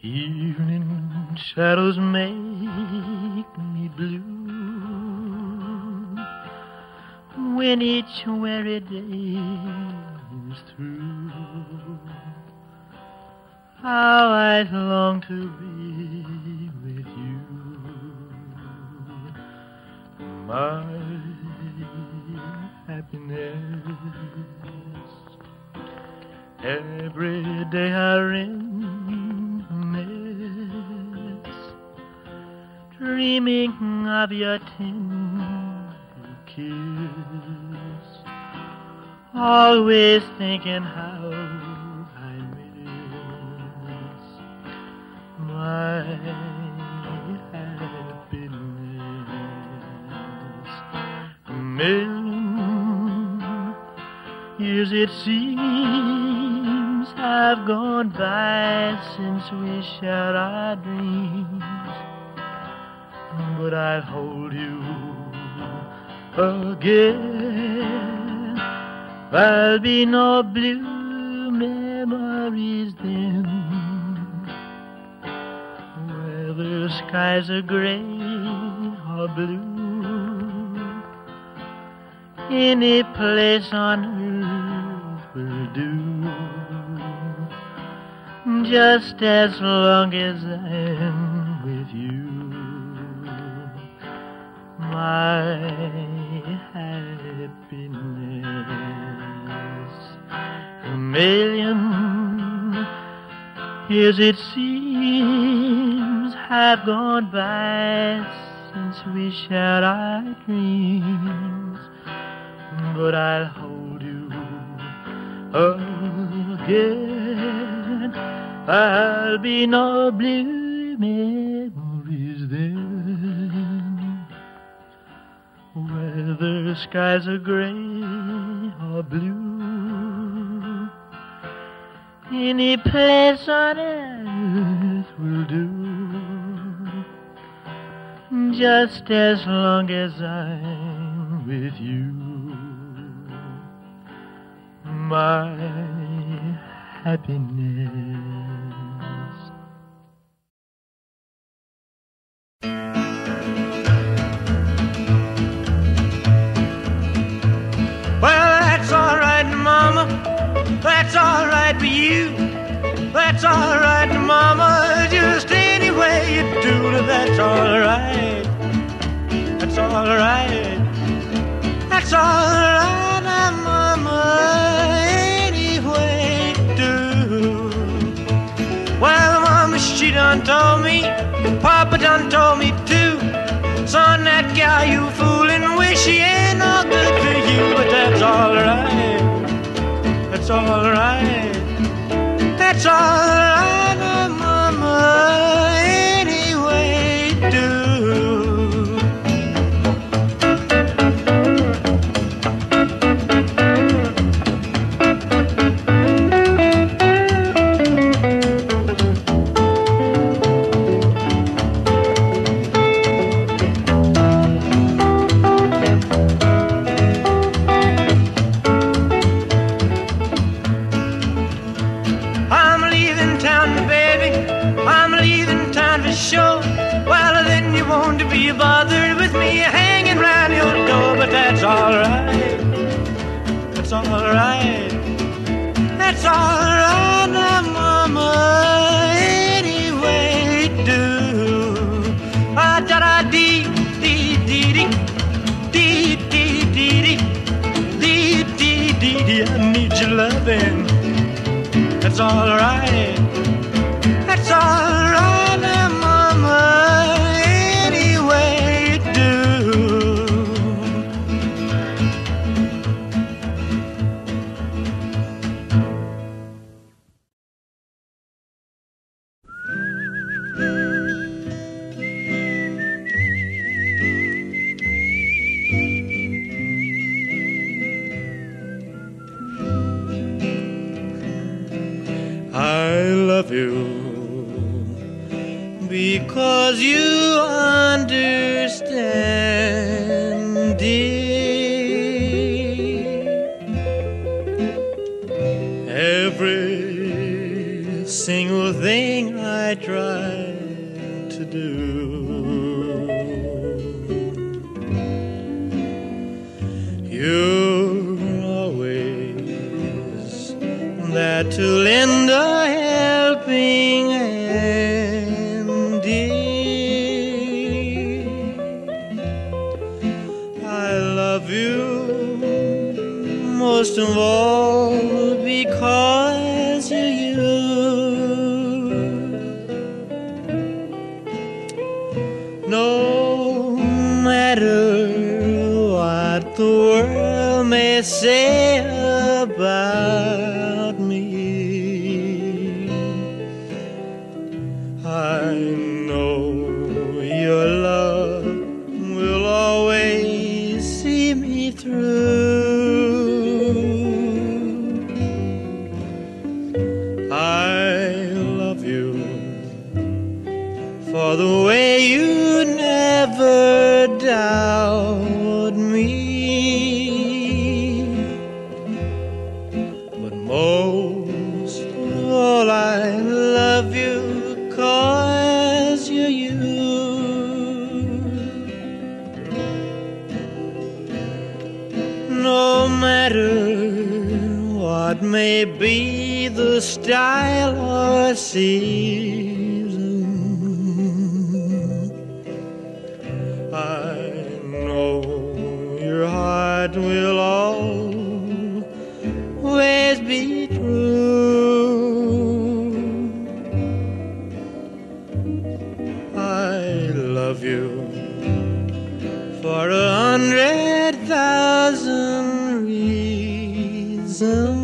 Evening shadows make me blue when each weary day is through. How I long to be with you, my happiness. Every day I reminisce, dreaming of your tender kiss, always thinking how I miss my happiness. A million years it seems have gone by since we shared our dreams, but I'll hold you again. There'll be no blue memories then, whether skies are gray or blue. Any place on earth will do, just as long as million years it seems have gone by since we shared our dreams but I'll hold you again. There'll be no blue memories then, whether skies are gray or blue. Any place on earth will do, just as long as I'm with you my happiness. That's all right. That's all right. That's all right, Mama. Any way you do. Well, Mama, she done told me. Papa done told me too. Son, that gal you fooling with, she ain't no good for you, but that's all right. That's all right. That's all right, love you for a hundred thousand reasons.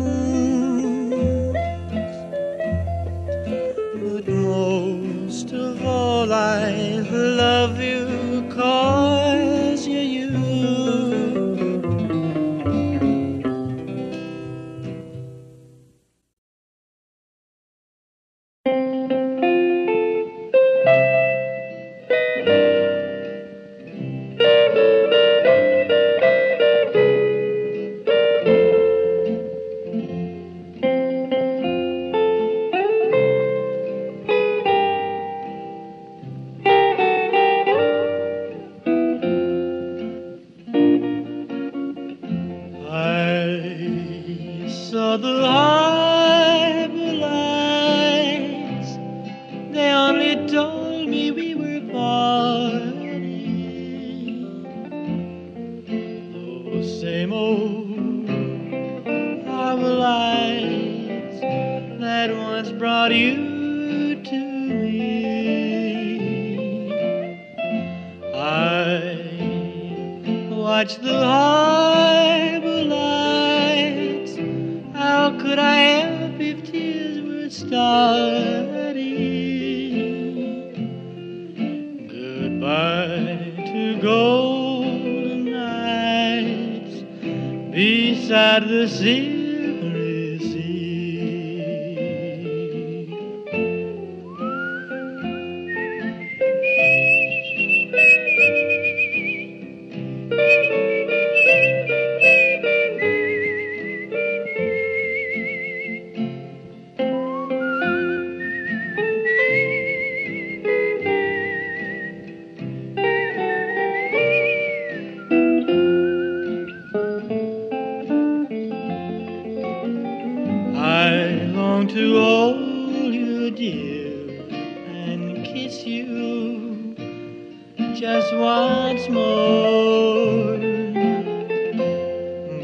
once more.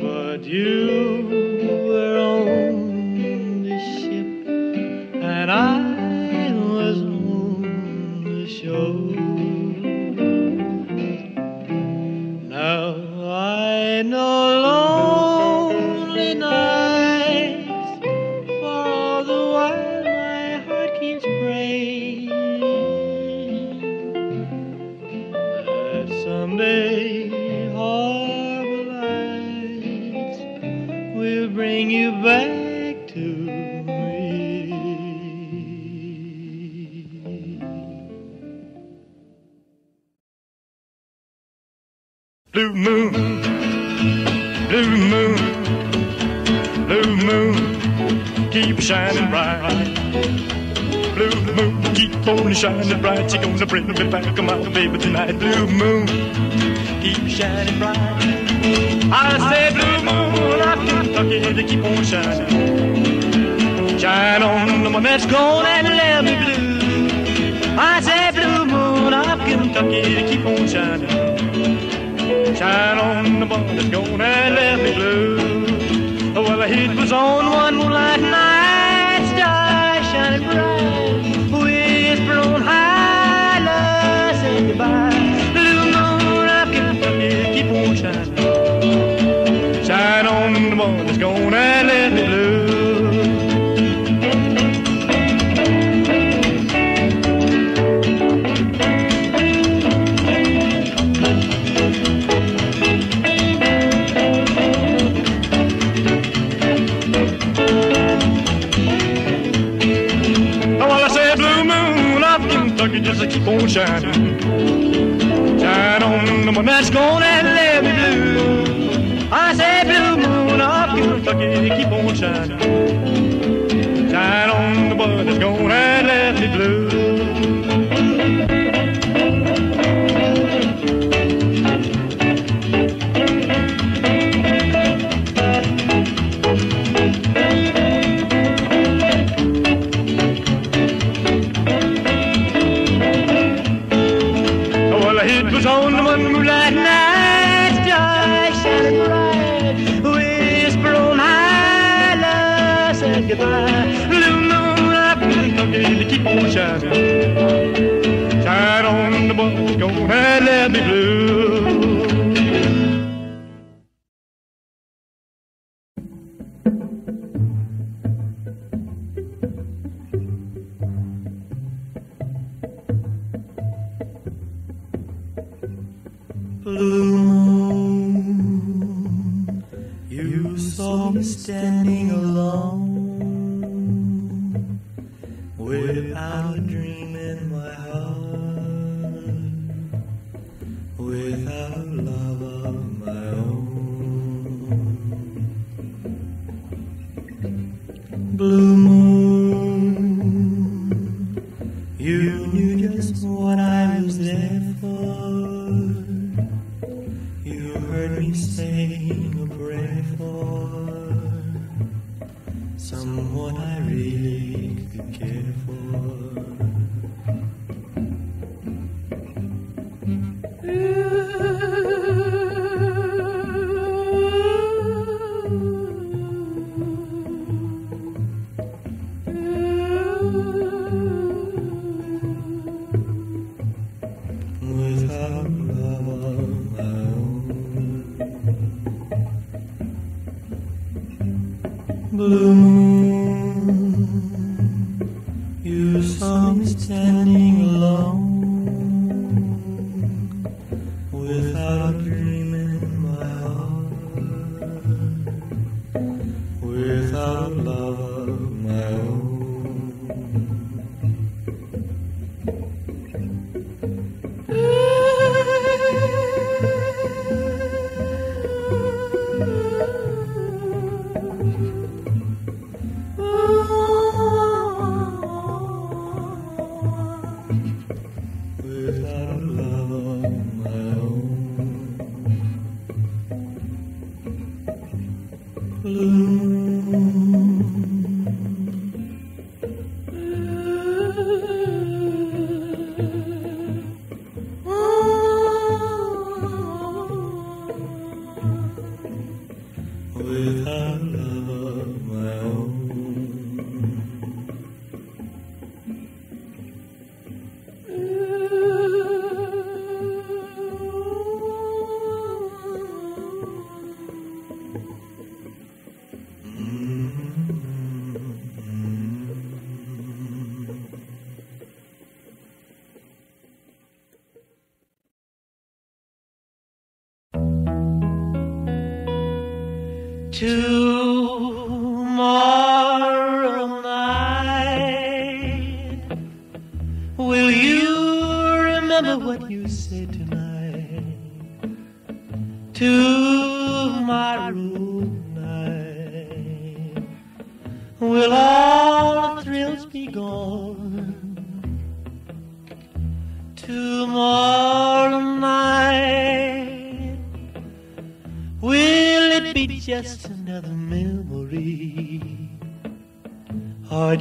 But you shining bright. She gonna bring me back on my baby tonight. Blue moon, keep shining bright. I say blue moon, I'm Kentucky, to keep on shining. Shine on, the one that's gone and let me blue. I say blue moon, I'm Kentucky, to keep on shining. Shine on, the one that's gone and let me blue. Well, the heat was on one moonlight night. moonshine. Shine on the that's gone and let me blue. I said, blue moon of Kentucky, keep on shining.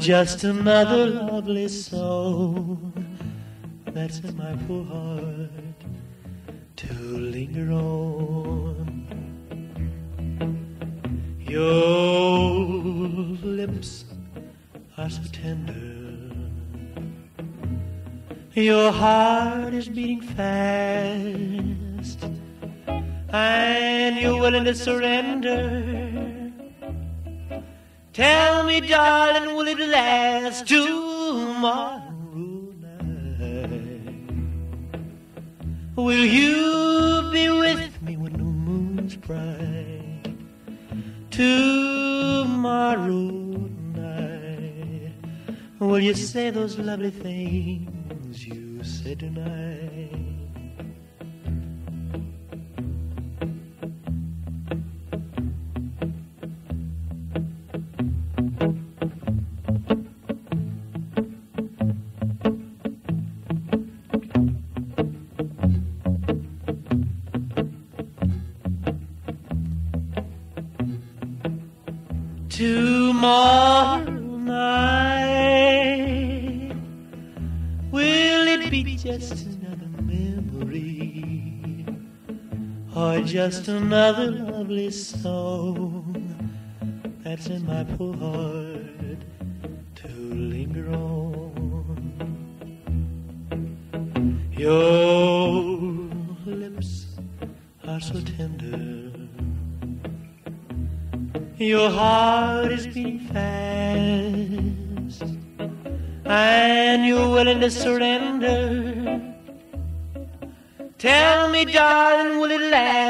Just another lovely soul that's in my poor heart to linger on. Your lips are so tender. Your heart is beating fast, and you're willing to surrender. Tell me, darling, will it last tomorrow night? Will you be with me when the moon's bright? Tomorrow night, will you say those lovely things you said tonight? Just another lovely song that's in my poor heart to linger on? Your lips are so tender. Your heart is beating fast, and you're willing to surrender. Tell me, darling, will it last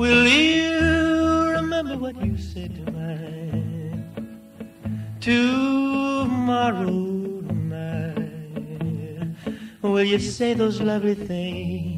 Will you remember what you said tonight? Tomorrow night, will you say those lovely things?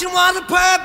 Section was a purple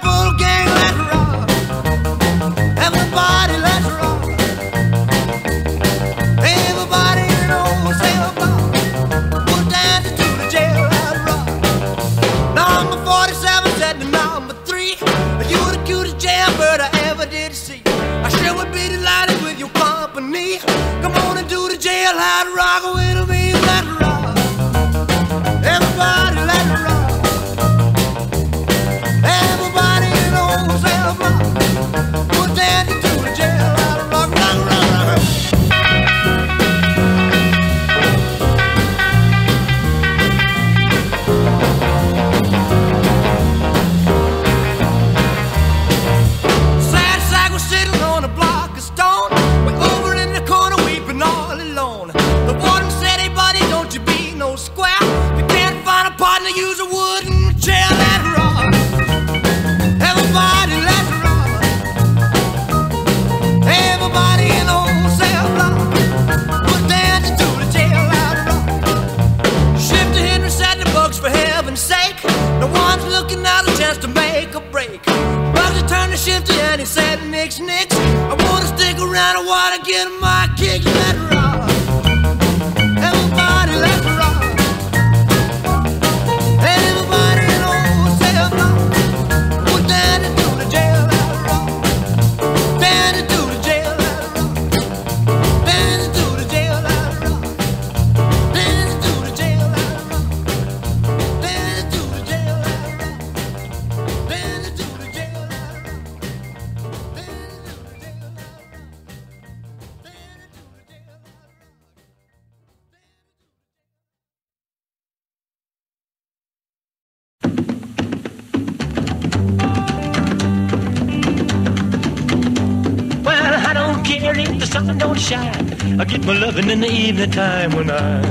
the sun don't shine. I get my loving in the evening time when I'm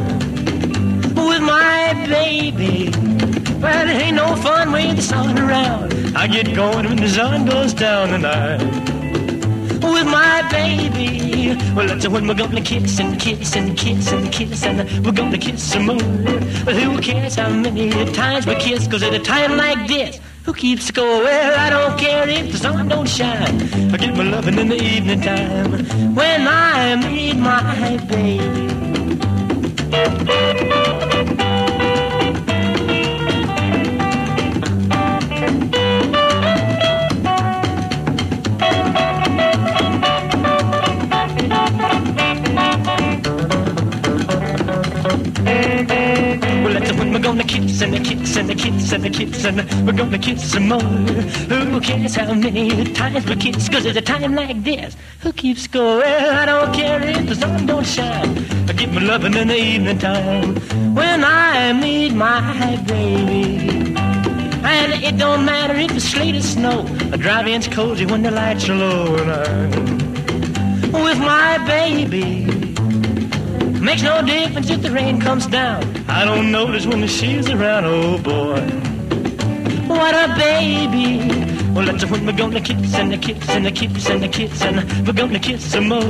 with my baby. Well, it ain't no fun with the sun around. I get going when the sun goes down tonight. With my baby. Well, that's when we're gonna kiss and kiss and kiss and kiss and we're gonna kiss some more. Well, who cares how many times we kiss? Cause at a time like this, who keeps score? Well, I don't care if the sun don't shine. I get my loving in the evening time when I meet my baby. Gonna kiss and kiss and kiss and kiss and we're gonna kiss some more. Who cares how many times we kiss? Cause at a time like this, who keeps? Well, I don't care if the sun don't shine. I get my loving in the evening time when I meet my baby. And it don't matter if it's sleet or snow. I drive in's cozy when the lights are low and I'm with my baby. Makes no difference if the rain comes down. I don't notice when she's around. Oh boy, what a baby. Well, that's when we're gonna kiss and a kiss and a kiss and a kiss and we're gonna kiss some more.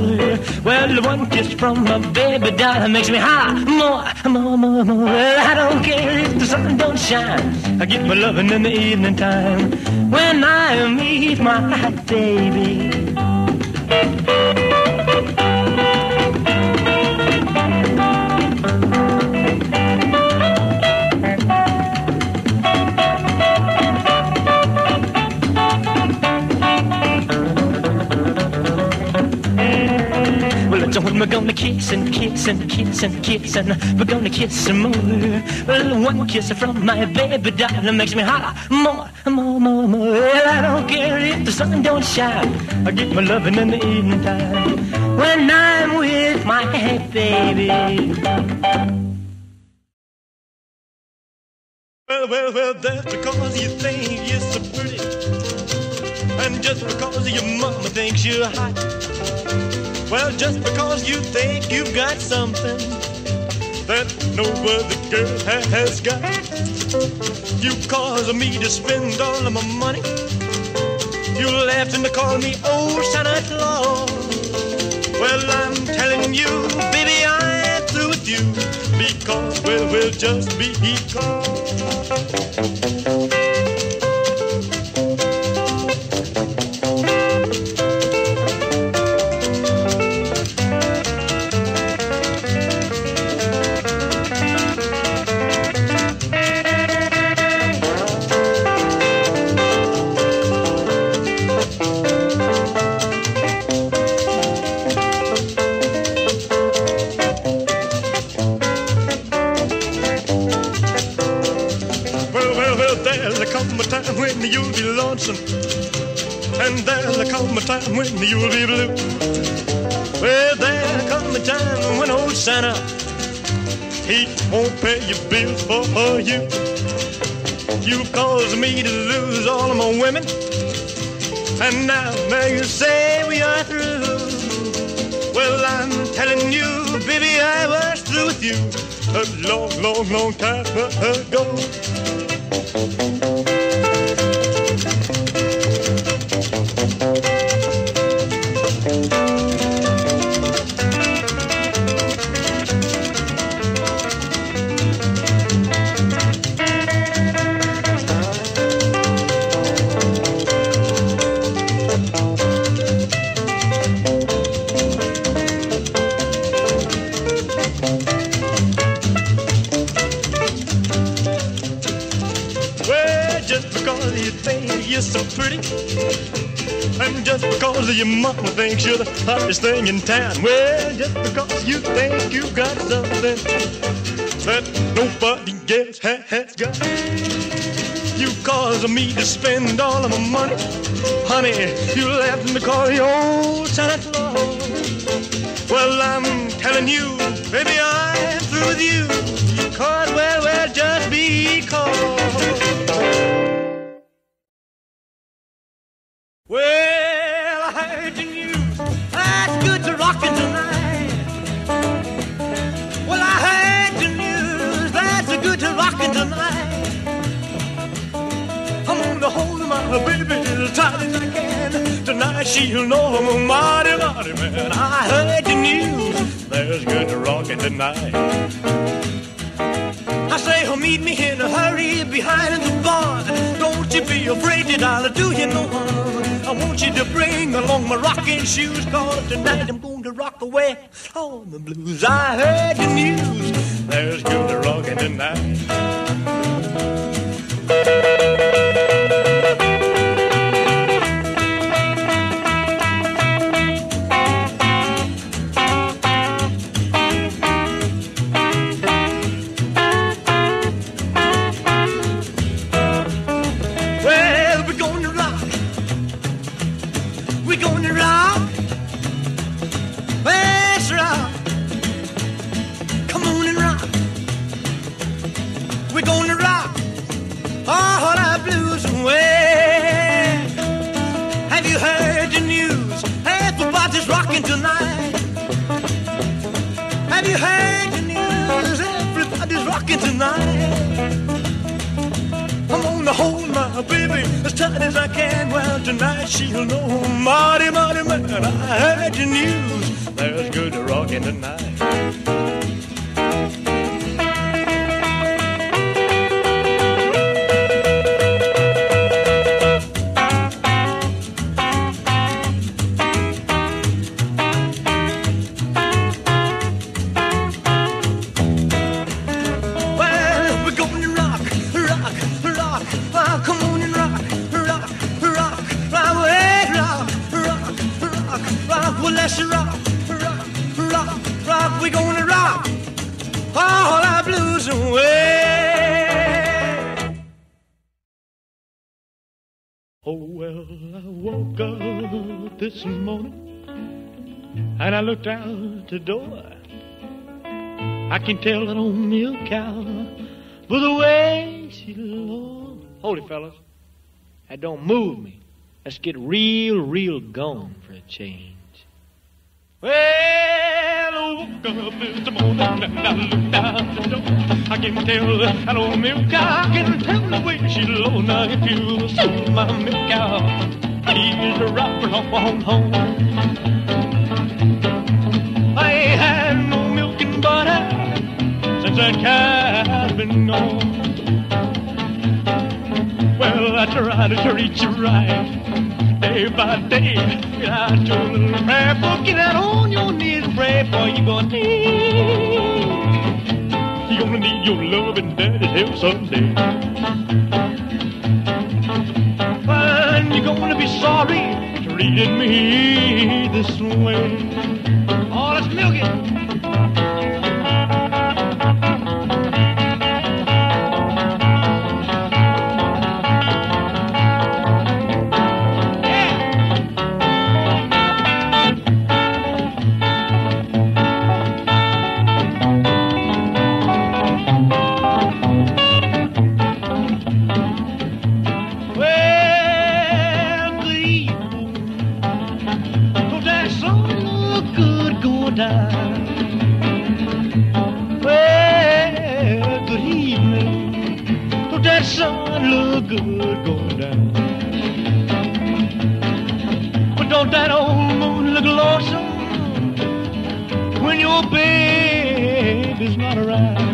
Well, the one kiss from my baby doll makes me high more, more, more, more. Well, I don't care if the sun don't shine. I get my loving in the evening time when I meet my baby. We're gonna kiss and kiss and kiss and kiss and we're gonna kiss some more. Well, one kiss from my baby doll makes me holler more, more, more, more. Well, I don't care if the sun don't shine. I get my loving in the evening time when I'm with my baby. Well, well, well, that's because you think you're so pretty. And just because your mama thinks you're hot. Well, just because you think you've got something that no other girl has got. You cause me to spend all of my money. You laughed and call me old Santa Claus. Well, I'm telling you, baby, I'm through with you because, well, we'll just be because. Time when you'll be blue. Well, there'll come a time when old Santa, he won't pay your bills for you. You caused me to lose all of my women. And now, now you say we are through. Well, I'm telling you, baby, I was through with you a long, long, long time ago. Mama thinks you're the hottest thing in town. Well, just because you think you've got something that nobody gets else has got. You cause me to spend all of my money. Honey, you left me call your old Santa Claus. Well, I'm telling you, baby, I'm through with you. Cause, well, well, just because. She'll know I'm a mighty, mighty man. I heard the news, there's good to rockin' tonight. I say, oh, meet me in a hurry behind the barn. Don't you be afraid that I'll do you no harm. I want you to bring along my rocking shoes, cause tonight I'm going to rock away all the blues. I heard the news, there's good to rockin' tonight. is rocking tonight. Have you heard the news? Everybody's rocking tonight. I'm gonna hold my baby as tight as I can. Well, tonight she'll know. Marty, Marty, man, I heard the news. There's good rocking tonight. Looked out the door. I can tell that old milk cow by the way she Lord. Holy fellas. That don't move me. Let's get real, real gone for a change. Well, I woke up this morning and I looked out the door. I can tell that old milk cow, I can tell the way she low. Now if you see my milk cow, please drop her off on home. I ain't had no milk and butter since that cow's been gone. Well, I try to treat you right day by day. Get out your little prayer book, get out on your knees and pray for you gonna need. You gonna need your love and daddy's help someday. You're gonna be sorry treating me this way. Oh, let's milk it. Good going down? But don't that old moon look lonesome when your baby's not around?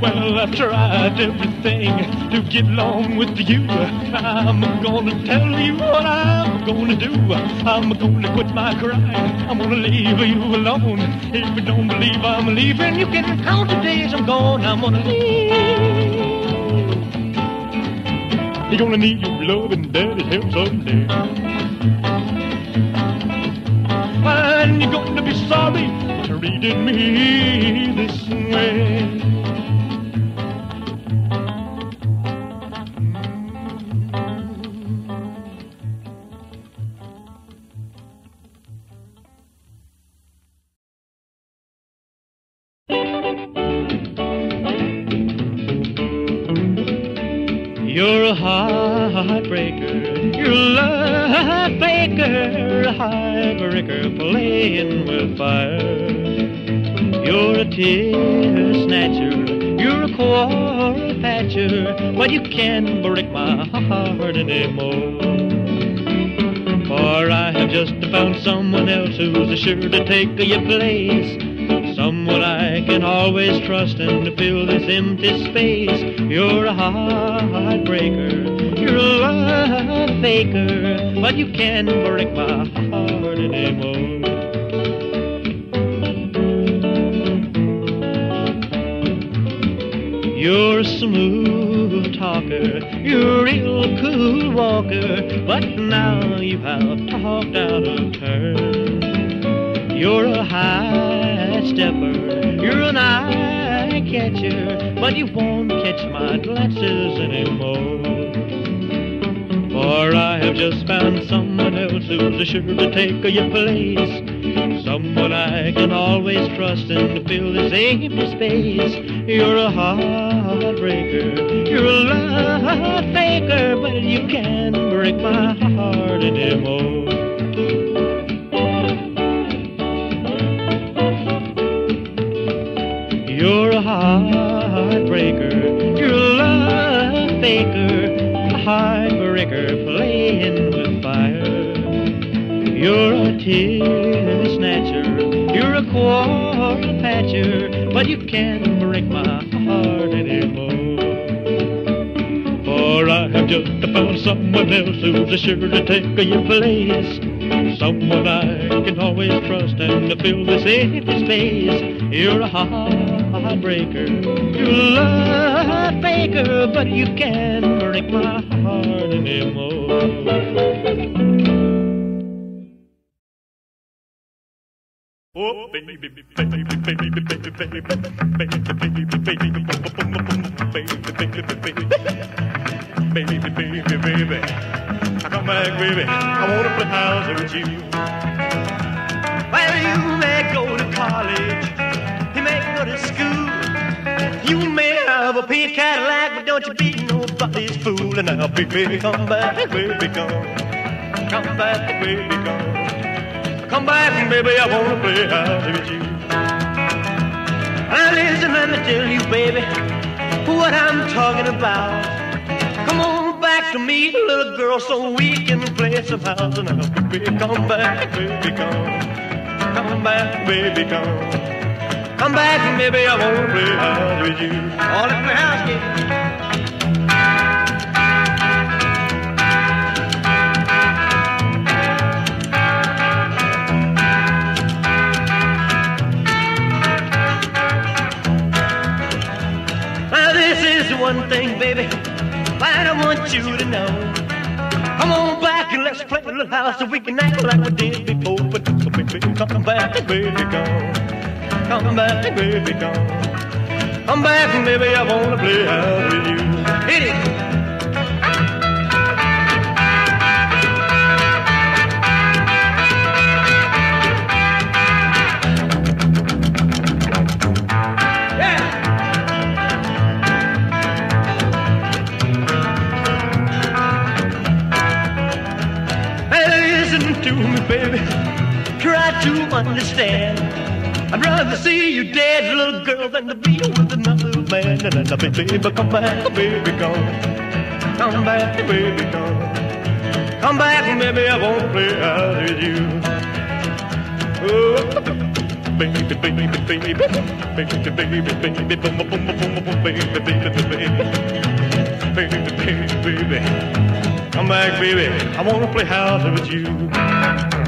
Well, I've tried everything to get along with you. I'm gonna tell you what I'm gonna do. I'm gonna quit my crying. I'm gonna leave you alone. If you don't believe I'm leaving, you can count the days I'm gone. I'm gonna leave. You're gonna need your love and daddy's help someday. And you're gonna be sorry treating me this way. Take your place. Someone I can always trust and to fill this empty space. You're a heartbreaker, you're a love faker, but you can't break my heart anymore. You're a smooth talker, you're a real cool walker, but now you have but you won't catch my glances anymore. For I have just found someone else who's sure to take your place. Someone I can always trust and fill this empty space. You're a heartbreaker, you're a love faker, but you can't break my heart anymore. You're a heartbreaker, you're a love faker, a heartbreaker playing with fire. You're a tear snatcher, you're a quarrel patcher, but you can't break my heart anymore. For I have just found someone else who's sure to take your place. Someone I can always trust and fill this empty space. You're a heartbreaker, you're a love faker, but you can't break my heart anymore. Oh, baby, baby, baby, baby, baby, baby, baby, baby, baby, baby, baby, baby, baby, baby, baby. I come back, baby. I wanna play house with you. Well, you may go to college, you may go to school, you may fooling now, baby. Come back, baby, come. Come back, baby, come. Come back, baby, I wanna play house with you. Now listen, let me tell you, baby, what I'm talking about. Come on back to me, little girl, so we can play some house And now, baby. Come back, baby, come. Come back, baby, come. Come back, and maybe I won't play house with you. All in the house, yeah. Now this is the one thing, baby, that I want you to know. Come on back and let's play a little house so we can act like we did before. But baby, come back, baby, come. Come back, baby, come. Come back, baby, I wanna play house with you. Hit it. Than to be with another man. And I baby, baby, come back, baby, come. Come back, baby, come. Come back, baby, I won't play out with you. Oh, baby, baby, baby, baby, baby, baby, baby, baby, baby, baby, baby, baby, baby. Come back, baby. I wanna play house with you.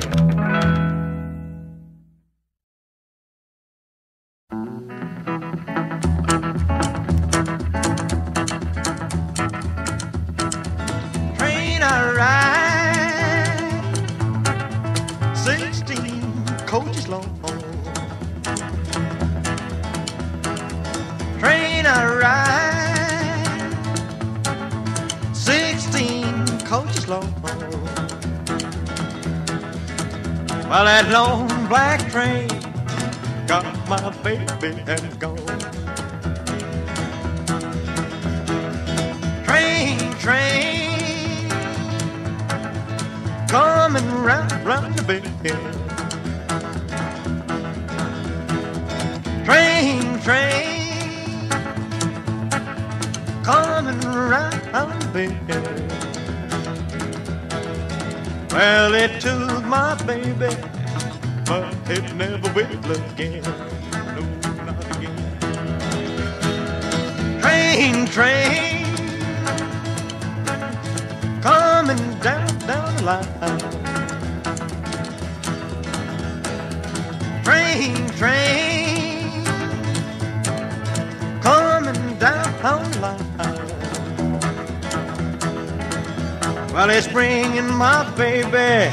My baby,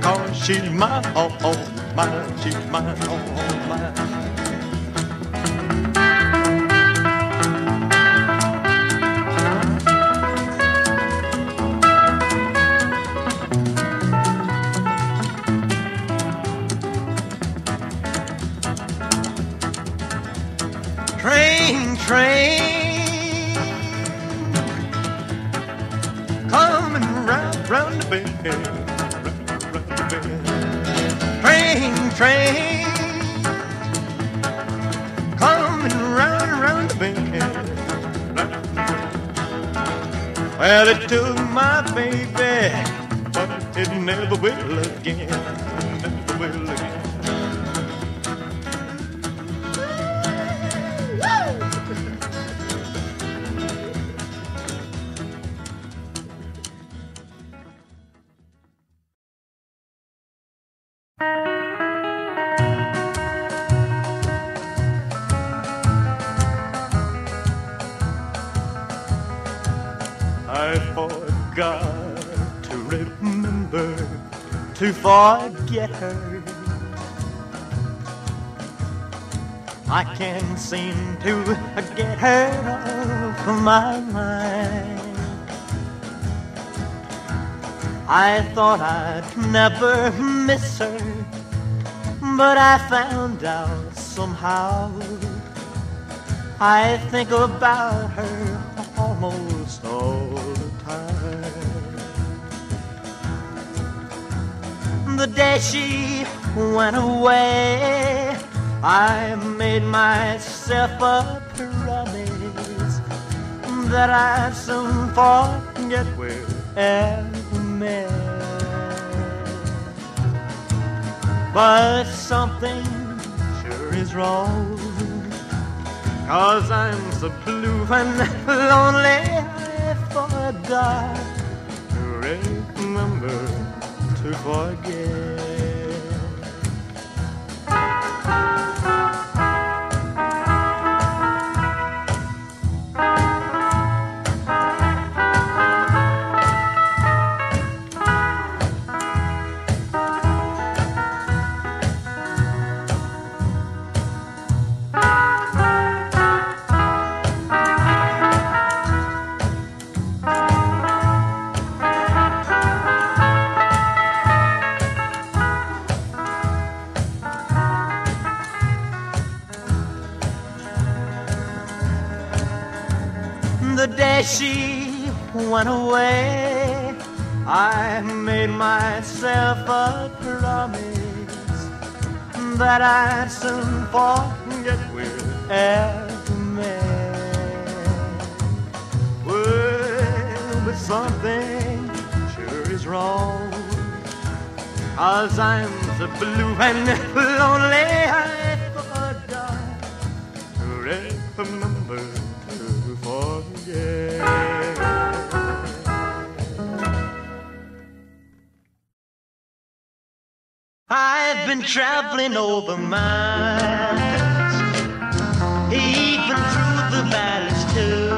cause she's mine, oh, oh, mine, she's mine, oh, oh, can't seem to get her off of my mind. I thought I'd never miss her, but I found out somehow. I think about her almost all the time. The day she went away. I made myself a promise that I'd soon forget we ever met. But something sure is wrong. Cause I'm so blue and lonely, I forgot to remember to forget. Cause I'm so blue and lonely, I forgot to remember to forget. I've been traveling over miles, even through the valleys too.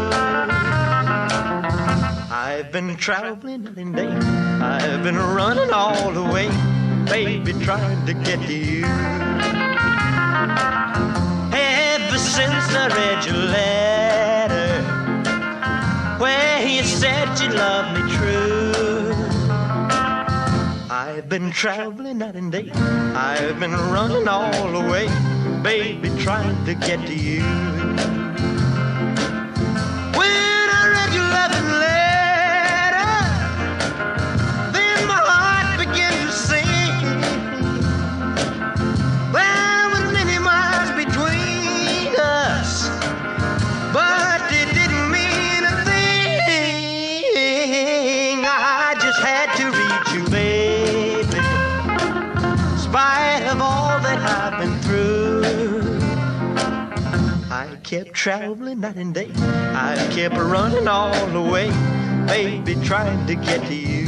I've been traveling in day, I've been running all the way, baby, trying to get to you. Ever since I read your letter, where you said you loved me true. I've been traveling night and day. I've been running all the way, baby, trying to get to you. Traveling night and day. I kept running all the way, baby, trying to get to you.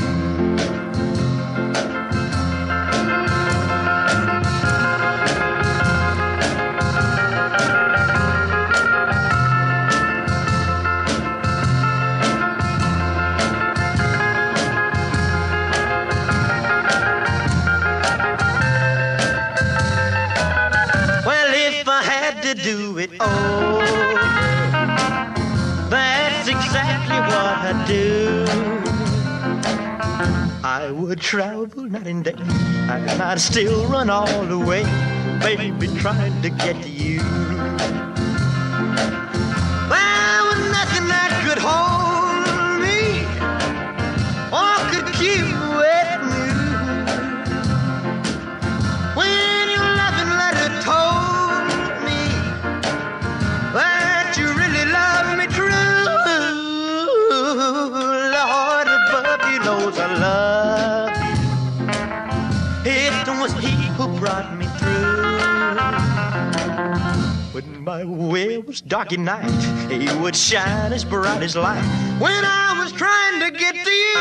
Would travel night and day, I'd still run all the way, baby, trying to get to you. My way was dark at night, He would shine as bright as light. When I was trying to get to you.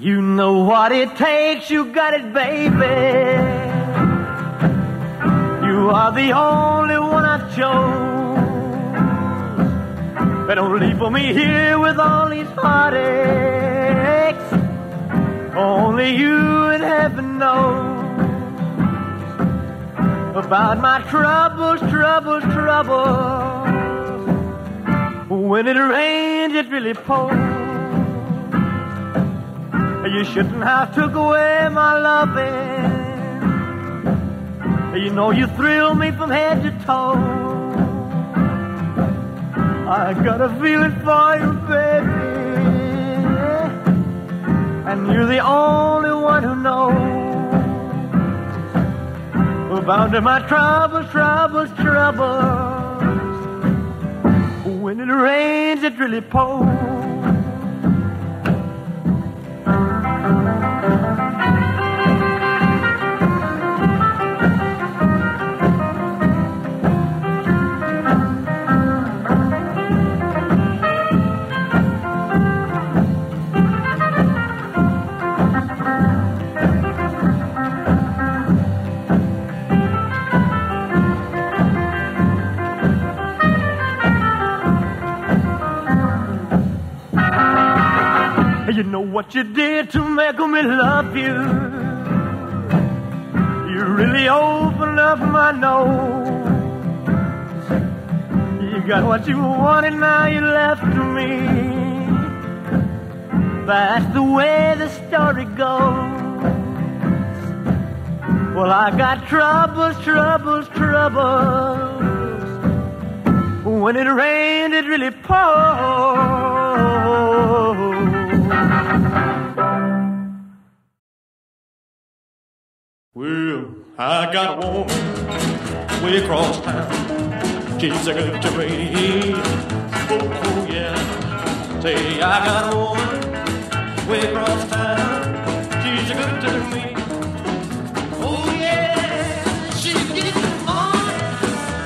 You know what it takes, you got it, baby. You are the only one I've chose. But don't leave for me here with all these heartaches. Only you in heaven knows about my troubles, troubles, troubles. When it rains, it really pours. You shouldn't have took away my loving. You know you thrill me from head to toe. I got a feeling for you, baby. And you're the only one who knows about my troubles, troubles, troubles. When it rains, it really pours. What you did to make me love you. You really opened up my nose. You got what you wanted, now you left me. That's the way the story goes. Well, I got troubles, troubles, troubles. When it rained, it really poured. I got a woman way across town. She's a good to me. Oh, oh, yeah. Say, I got a woman way across town. She's a good to me. Oh, yeah. She gets on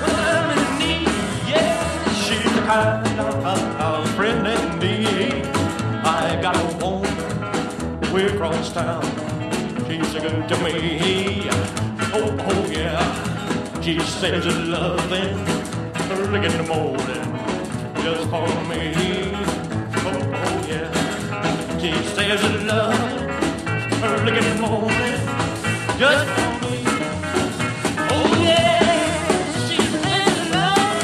when I'm in need. Yeah, she's the kind of, of friend indeed. I got a woman way across town. She's so good to me. Oh, oh yeah. She says loving early in the morning just for me. Oh, oh yeah. She says loving early in the morning just for me. Oh yeah. She says it's love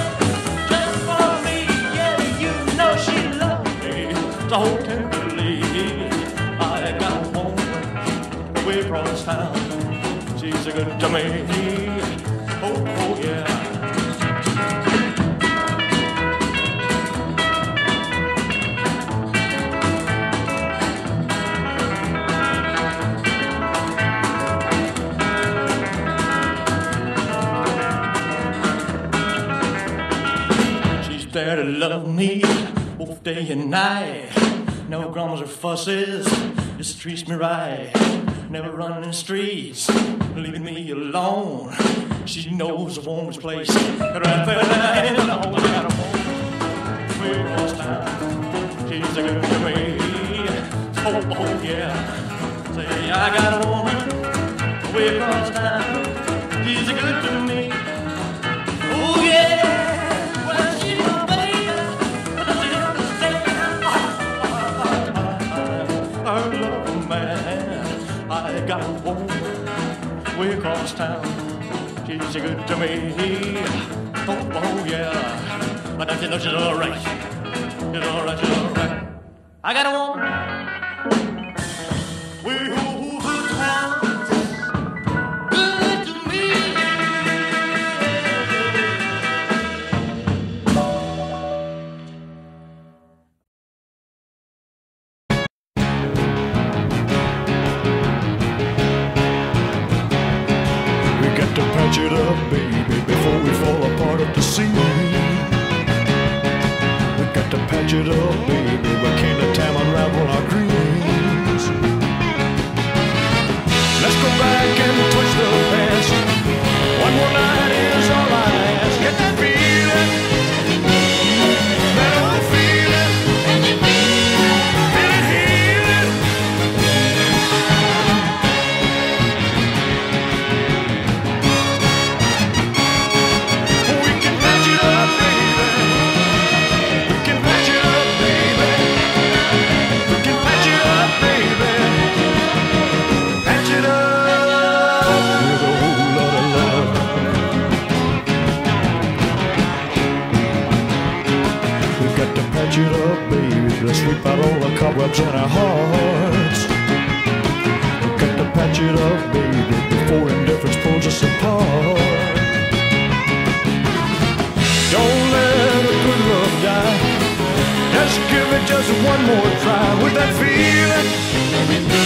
just for me. Yeah, you know she loves me so tenderly. I got a woman way across town. She's good to me. Oh, oh yeah. There to love me both day and night. No grumbles or fusses, just treats me right. Never running the streets, leaving me alone. She knows a woman's place. Right there, and I always got a. Way across town, she's a good to me. Oh, oh yeah. Say I got a woman way across town. Got a woman way across town. She's good to me. Oh, oh yeah. But I know she's alright. She's alright, she's alright. I got a woman. sweep out all the cobwebs in our hearts. We've got to patch it up, baby, before indifference pulls us apart. Don't let a good love die. Just give it just one more try with that feeling.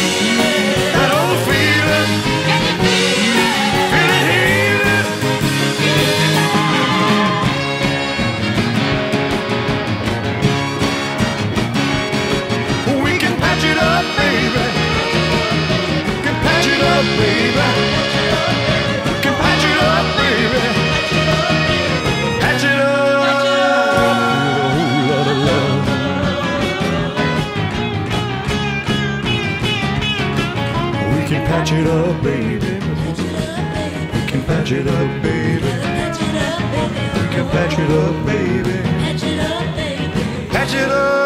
patch it up, baby. We can patch it up, baby. We can patch it up, baby. Patch it up. Patch it up.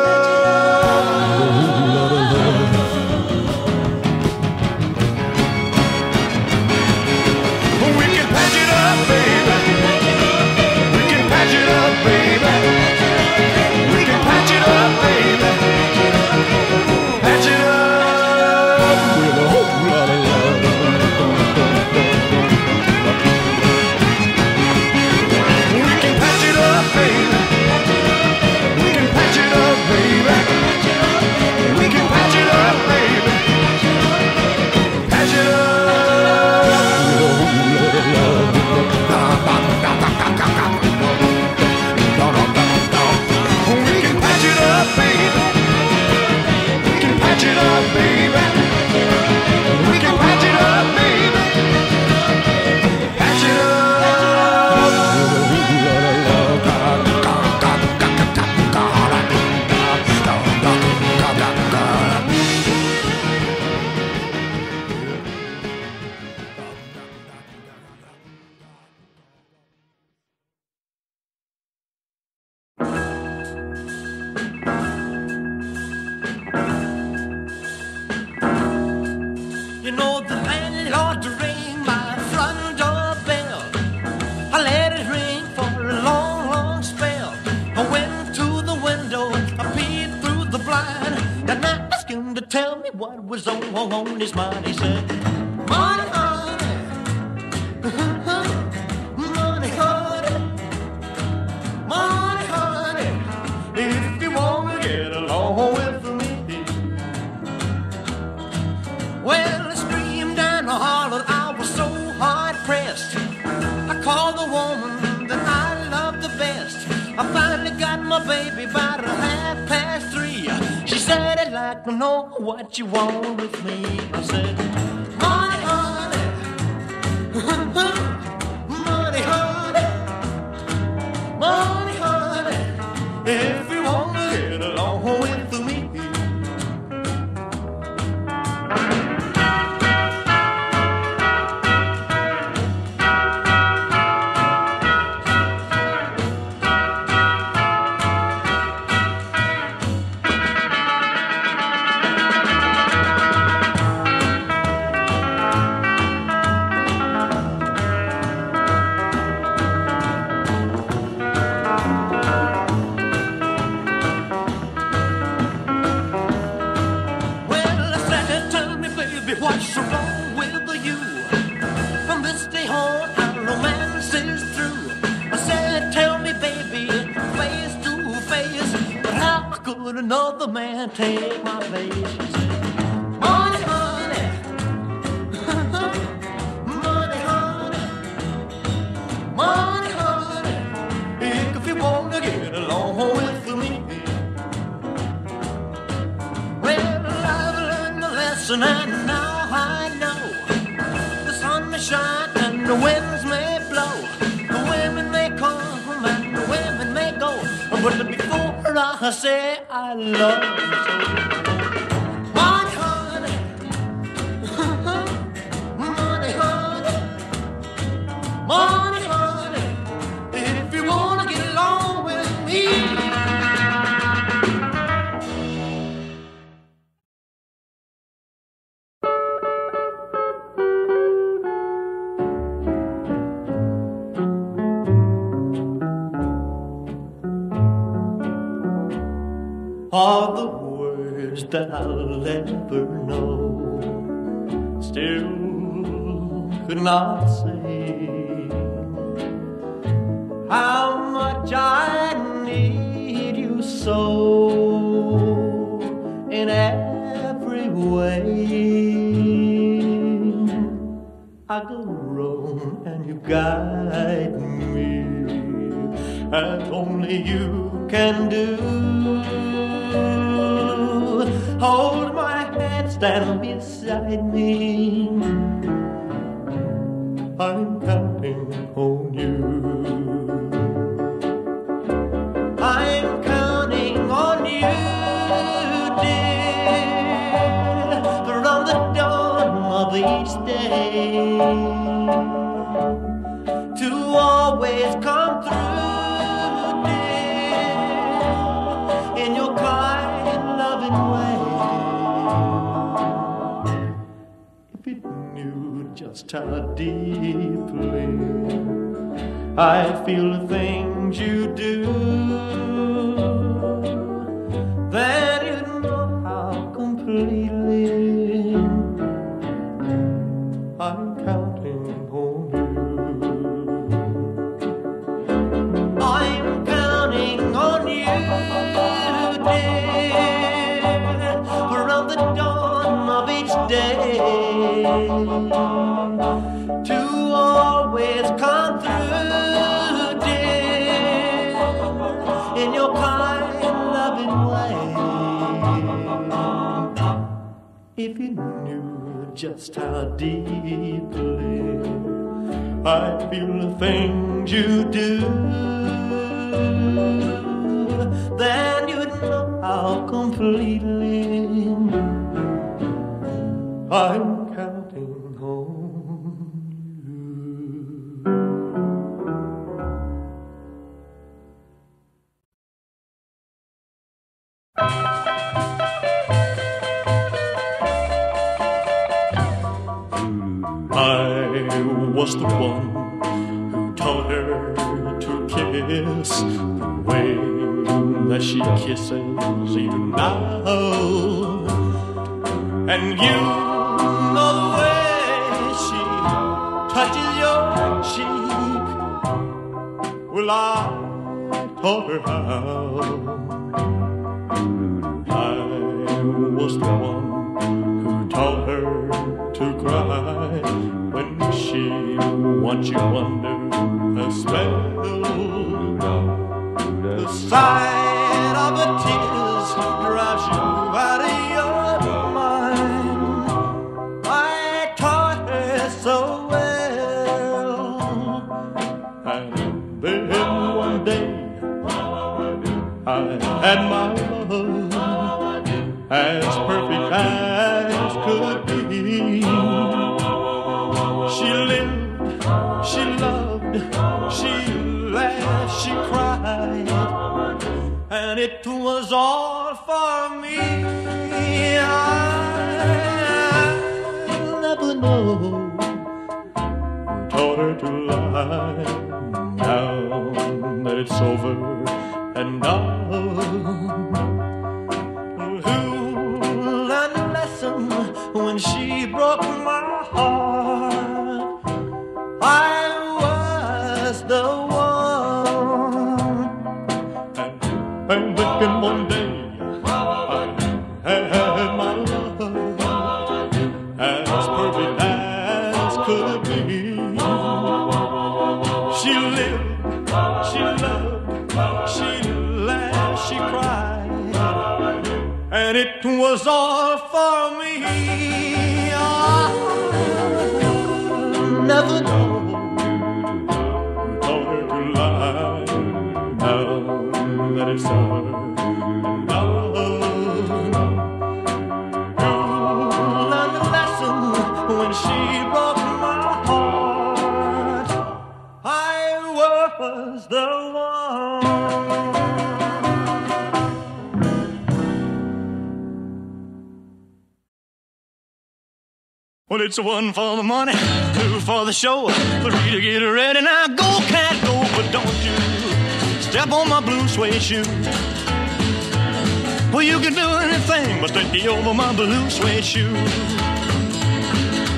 me what was on, on his mind. Said, know what you want with me. I said. I say I love you so. Money, honey. Money, honey. Money. I'll ever know. Still could not say how much I need you so in every way. I go wrong and you guide me, and only you can beside me. I feel If you knew just how deeply I feel the things you do, then you'd know how completely I'm the way that she kisses even now. And you know the way she touches your cheek. Well, I taught her how. I was the one who taught her to cry when she wants you under her spell. Was all it's one for the money, two for the show, three to get ready. Now go, cat, go, but don't you step on my blue suede shoe. Well, you can do anything but stay over my blue suede shoe.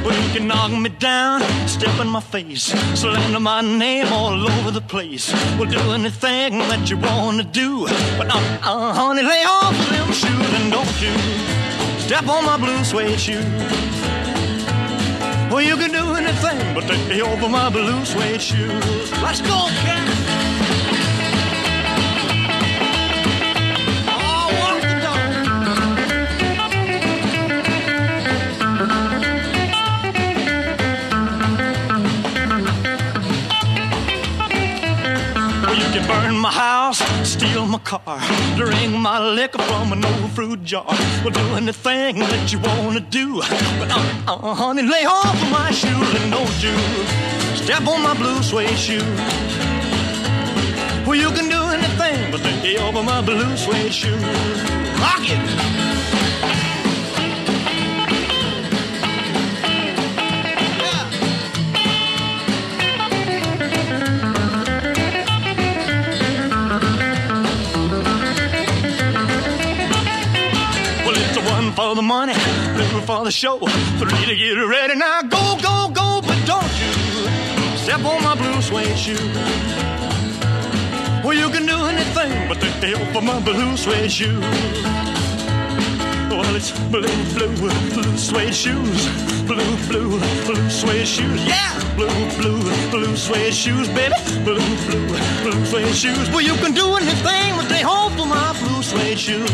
Well, you can knock me down, step in my face, slander my name all over the place. Well, do anything that you want to do, but uh, uh, honey, lay off them shoes and don't you Step on my blue suede shoe. Well, you can do anything but take me over my blue suede shoes. Let's go, cat. My house, steal my car, drink my liquor from an old fruit jar. Well, do anything that you wanna do. But uh, uh, honey, lay off of my shoes and don't you step on my blue suede shoe. Well, you can do anything but lay off of my blue suede shoes. Rock it. One for the money, two for the show, three to get ready. Now go, go, go, but don't you step on my blue suede shoe. Well, you can do anything but take the help of my blue suede shoe. Well, it's blue, blue, blue suede shoes. Blue, blue, blue suede shoes. Yeah! Blue, blue, blue suede shoes, baby. Blue, blue, blue suede shoes. Well, you can do anything but they hope for my blue suede shoes.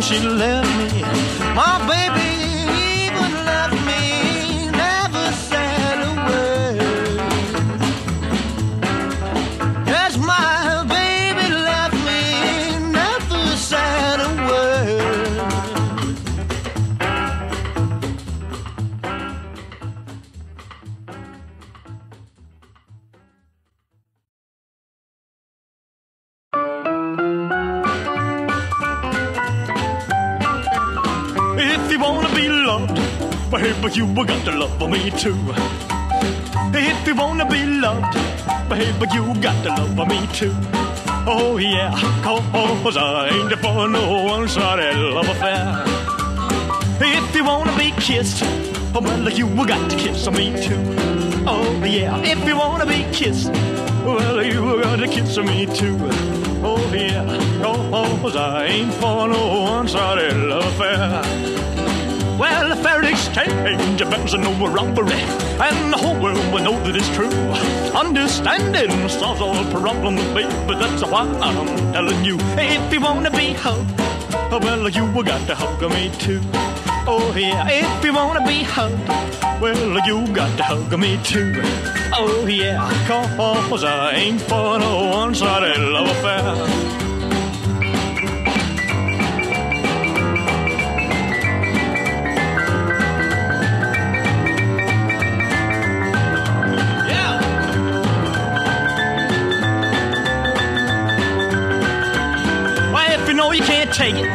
She left me. My baby too. If you wanna be loved, baby, you got to love me too. Oh yeah, cause I ain't for no one-sided love affair. If you wanna be kissed, well, you got to kiss me too. Oh yeah, if you wanna be kissed, well, you got to kiss me too. Oh yeah, cause I ain't for no one-sided love affair. Well, a fair exchange depends on no robbery, and the whole world will know that it's true. Understanding solves all problems, baby. That's why I'm telling you, if you wanna be hugged, well, you got to hug me too. Oh yeah, if you wanna be hugged, well, you got to hug me too. Oh yeah, cause I ain't for no one-sided love affair. Know you can't take it,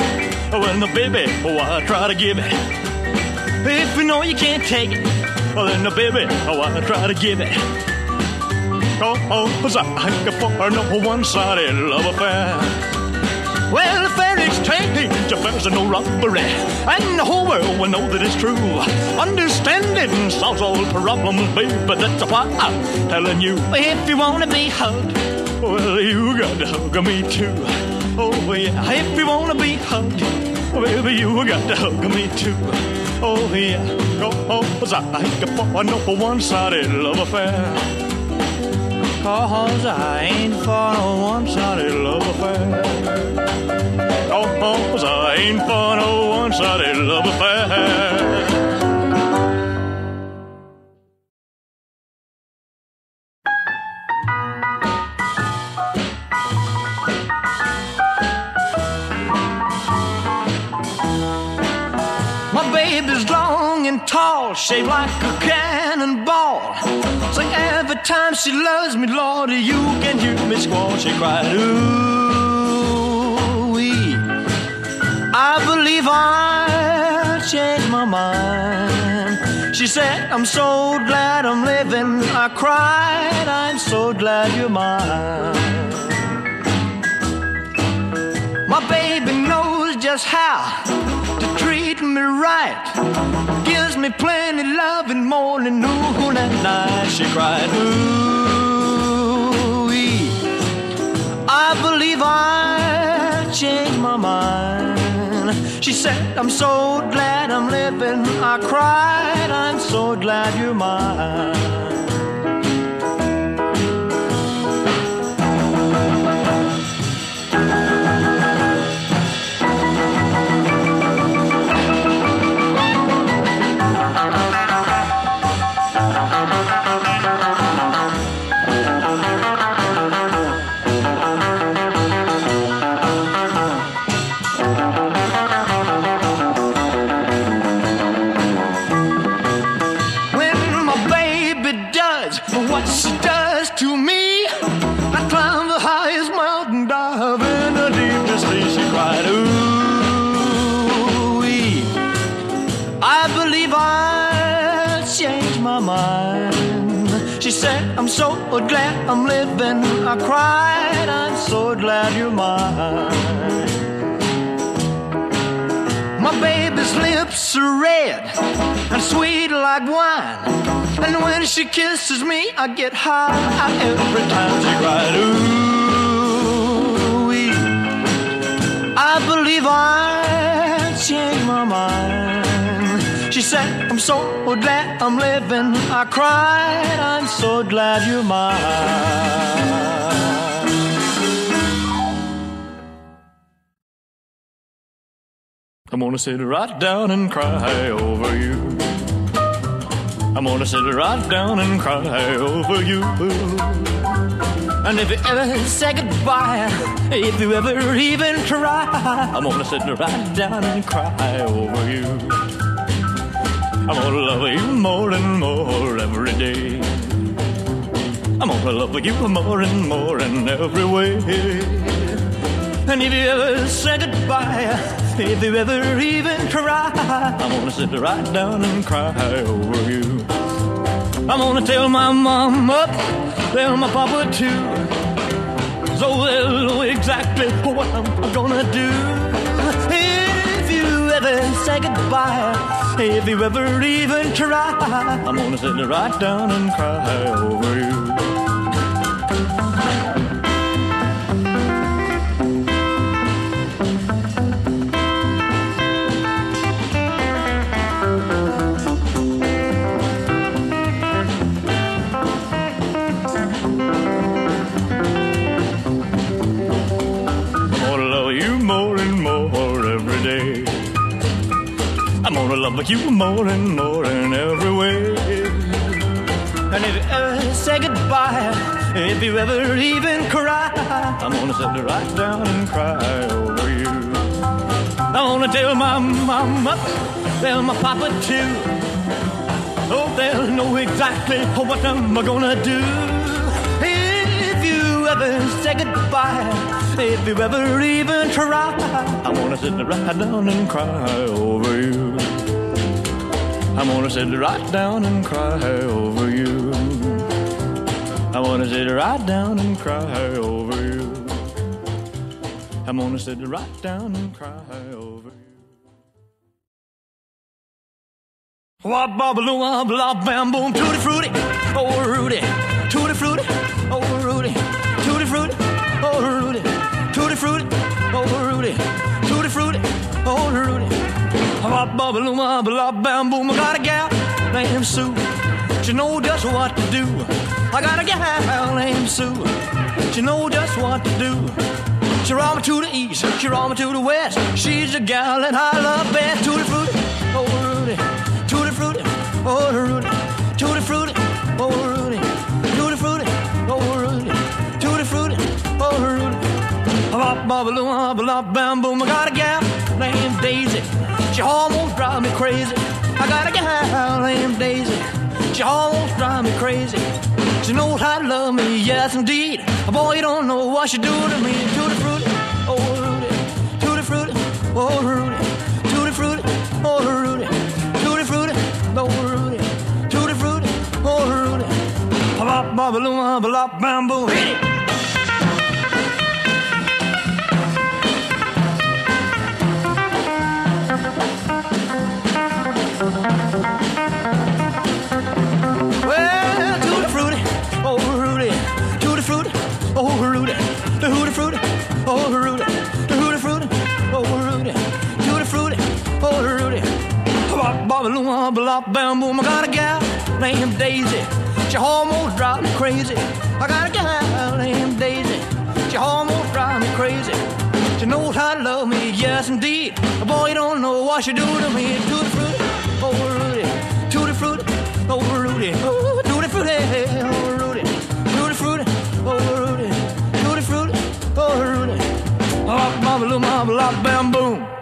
oh, well, no, baby, oh, why try to give it? If you know you can't take it, well, then, no, baby, why try to give it? Oh, oh, was I for no one-sided love affair? Well, a fair exchange affairs are no robbery, and the whole world will know that it's true. Understanding solves all problems, baby. That's why I'm telling you, if you wanna be hugged, well, you got to hug me too. Oh yeah, if you wanna be hugged, baby, you got to hug me too. Oh yeah, oh, oh, I for no one-sided love affair. Cause I ain't for no one-sided love affair. Oh, cause I ain't for no one-sided love affair. Shaped like a cannonball. So every time she loves me, Lord, you can hear me squall. She cried, ooh, wee. I believe I changed my mind. She said, I'm so glad I'm living. I cried, I'm so glad you're mine. My baby knows just how me right. Gives me plenty love in morning, noon, and night. She cried, ooh, I believe I changed my mind. She said, I'm so glad I'm living. I cried, I'm so glad you're mine. I cried, I'm so glad you're mine. My baby's lips are red and sweet like wine. And when she kisses me, I get high every time she cries. Ooh, I believe I changed my mind. She said, I'm so glad I'm living. I cried, I'm so glad you're mine. I'm gonna sit right down and cry over you. I'm gonna sit right down and cry over you. And if you ever say goodbye, if you ever even try, I'm gonna sit right down and cry over you. I'm gonna love you more and more every day. I'm gonna love you more and more in every way. And if you ever say goodbye, if you ever even cry, I'm gonna sit right down and cry over you. I'm gonna tell my mama, tell my papa too, so they'll know exactly what I'm gonna do. Say goodbye, if you ever even try, I'm gonna sit right down and cry over you. I'm gonna love you more and more in every way. And if you ever say goodbye, if you ever even cry, I'm gonna sit right down and cry over you. I'm gonna tell my mama, tell my papa too. Oh, they'll know exactly what I'm gonna do. If you ever say goodbye, if you ever even try. I'm gonna sit right down and cry. I wanna sit right down and cry over you. I wanna sit right down and cry over you. I'm gonna sit right down and cry over you. Wop bobble wop blah bam boom tutti frutti, oh Rudy, tutti frutti, oh Rudy, tutti frutti, oh Rudy, tutti frutti, oh Rudy, Wop bobble wop blah bam boom, I got a gal named Sue, she know just what to do. I got a gal named Sue, she know just what to do. She roll to the east, she roll to the west. She's a gal that I love best. Tutti frutti, oh Rudy, tutti frutti, oh Rudy, tutti frutti, oh Rudy, tutti frutti, oh Rudy, tutti frutti, oh Rudy. Bop bop bop bop bam boom. I got a gal named Daisy. She almost drive me crazy. I got a gal named Daisy. She almost drive me crazy. She knows how to love me, yes indeed. Boy, you don't know what she do to me. Tutti frutti, oh Rudy, tutti frutti, oh Rudy, tutti frutti, oh Rudy, tutti frutti, oh Rudy, tutti frutti, oh Rudy. Bop bop bop bam boom. Hit it. Well, tutti frutti, oh Rudy, tutti frutti, oh Rudy, the hooty fruity, oh Rudy, the hooty fruity, oh Rudy, tutti frutti, oh Rudy. Bop bop bop bop bam boom. I got a gal named Daisy, she almost drive me crazy. I got a gal named Daisy, she almost drive me crazy. She knows how to love me, yes indeed. Boy, you don't know what she do to me. Tutti frutti, oh Rudy, oh Rudy, oh tutti frutti, oh Rudy, tutti frutti, oh Rudy, tutti frutti, oh Rudy. Oh, bop, bop, bop, bop, bam, boom.